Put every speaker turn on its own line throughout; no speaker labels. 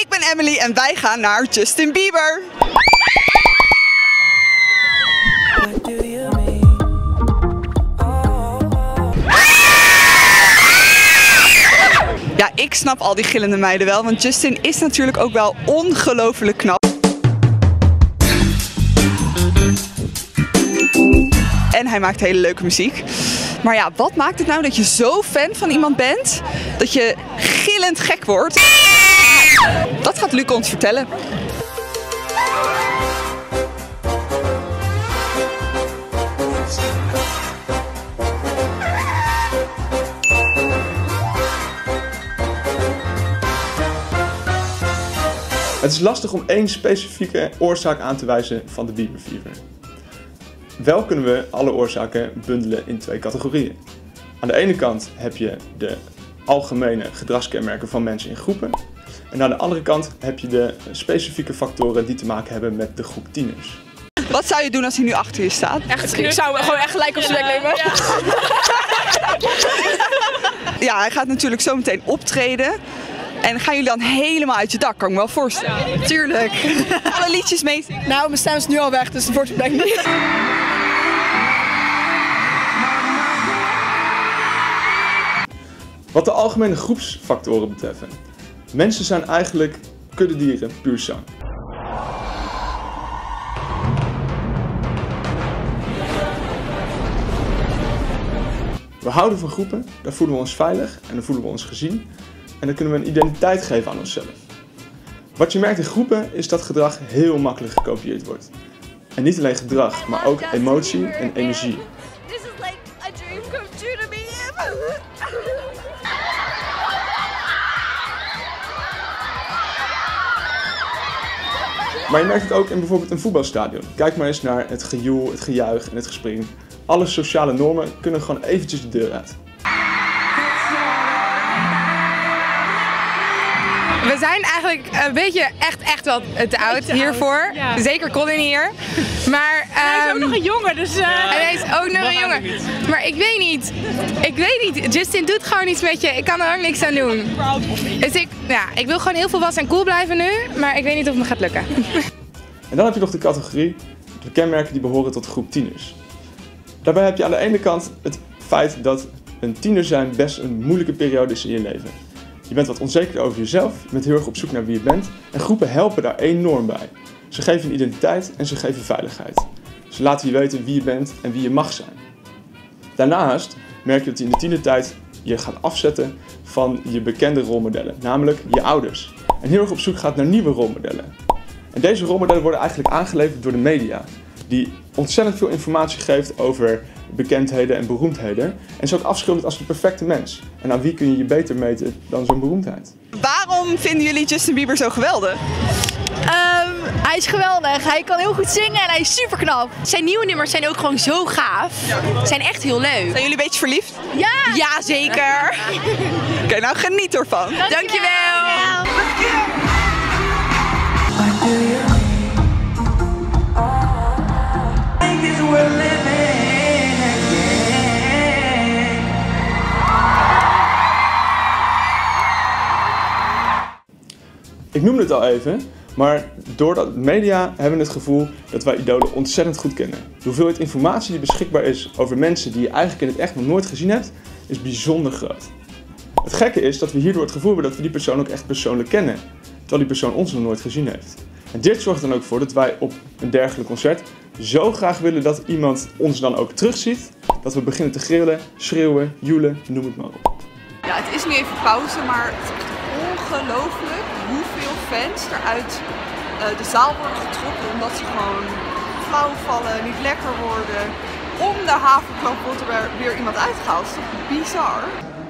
ik ben Emily en wij gaan naar Justin Bieber. Ja, ik snap al die gillende meiden wel, want Justin is natuurlijk ook wel ongelooflijk knap. En hij maakt hele leuke muziek. Maar ja, wat maakt het nou dat je zo fan van iemand bent dat je gillend gek wordt? Dat gaat Luc ons vertellen.
Het is lastig om één specifieke oorzaak aan te wijzen van de Bieber fever. Wel kunnen we alle oorzaken bundelen in twee categorieën. Aan de ene kant heb je de algemene gedragskenmerken van mensen in groepen. En aan de andere kant heb je de specifieke factoren die te maken hebben met de groep tieners.
Wat zou je doen als hij nu achter je staat?
Echt, ik zou gewoon echt gelijk op zijn bek nemen.
Ja, hij gaat natuurlijk zo meteen optreden. En gaan jullie dan helemaal uit je dak, kan ik me wel voorstellen. Tuurlijk. Alle liedjes mee.
Nou, mijn stem is nu al weg, dus het wordt zijn bek niet.
Wat de algemene groepsfactoren betreffen. Mensen zijn eigenlijk kuddedieren puur zang. We houden van groepen, daar voelen we ons veilig en dan voelen we ons gezien. En dan kunnen we een identiteit geven aan onszelf. Wat je merkt in groepen is dat gedrag heel makkelijk gekopieerd wordt. En niet alleen gedrag, maar ook emotie en energie. Maar je merkt het ook in bijvoorbeeld een voetbalstadion. Kijk maar eens naar het gejoel, het gejuich en het gespring. Alle sociale normen kunnen gewoon eventjes de deur uit.
We zijn eigenlijk een beetje echt, echt wel te oud hiervoor. Zeker Colin hier. Maar,
Hij is ook
ehm,
nog een jongen, dus... eh,
en hij is ook nog een jongen. Maar ik weet niet. Ik weet niet. Justin doet gewoon iets met je. Ik kan er ook niks aan doen. Dus ik, ja, ik wil gewoon heel volwassen en cool blijven nu. Maar ik weet niet of het me gaat lukken.
En dan heb je nog de categorie, de kenmerken die behoren tot groep tieners. Daarbij heb je aan de ene kant het feit dat een tiener zijn best een moeilijke periode is in je leven. Je bent wat onzeker over jezelf, je bent heel erg op zoek naar wie je bent en groepen helpen daar enorm bij. Ze geven een identiteit en ze geven veiligheid. Ze laten je weten wie je bent en wie je mag zijn. Daarnaast merk je dat je in de tienertijd je gaat afzetten van je bekende rolmodellen, namelijk je ouders. En heel erg op zoek gaat naar nieuwe rolmodellen. En deze rolmodellen worden eigenlijk aangeleverd door de media, die ontzettend veel informatie geeft over bekendheden en beroemdheden. En ze ook afschildert als de perfecte mens. En aan wie kun je je beter meten dan zo'n beroemdheid?
Waarom vinden jullie Justin Bieber zo geweldig?
Ehm, hij is geweldig. Hij kan heel goed zingen en hij is super knap. Zijn nieuwe nummers zijn ook gewoon zo gaaf. Zijn echt heel leuk.
Zijn jullie een beetje verliefd?
Ja! Ja, zeker.
Oké, nou geniet ervan.
Dankjewel.
Ik noemde het al even, maar door de media hebben we het gevoel dat wij idolen ontzettend goed kennen. De hoeveelheid informatie die beschikbaar is over mensen die je eigenlijk in het echt nog nooit gezien hebt, is bijzonder groot. Het gekke is dat we hierdoor het gevoel hebben dat we die persoon ook echt persoonlijk kennen, terwijl die persoon ons nog nooit gezien heeft. En dit zorgt dan ook voor dat wij op een dergelijk concert zo graag willen dat iemand ons dan ook terugziet, dat we beginnen te grillen, schreeuwen, joelen, noem het maar op.
Ja, het is nu even pauze, maar ongelooflijk hoeveel fans er uit eh, de zaal worden getrokken omdat ze gewoon flauw vallen, niet lekker worden. Om de havenklap wordt er weer, iemand uitgehaald. Dat is bizar?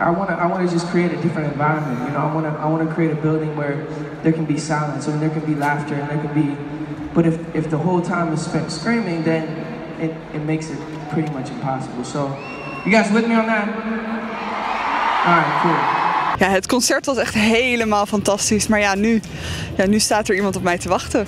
I want to I want to just create a different environment. You know, I want to I want to create a building where there can be silence and there can be laughter and there can be. But if if the whole time is spent screaming, then it it makes it pretty much impossible. So, you guys with me on that? All right, cool.
Ja, het concert was echt helemaal fantastisch. Maar ja, nu, ja, nu staat er iemand op mij te wachten.